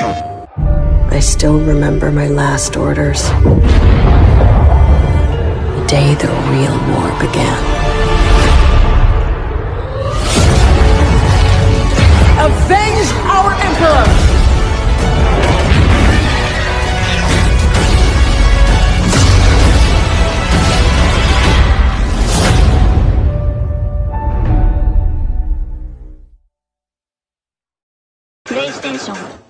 I still remember my last orders. The day the real war began. Avenge our Emperor! PlayStation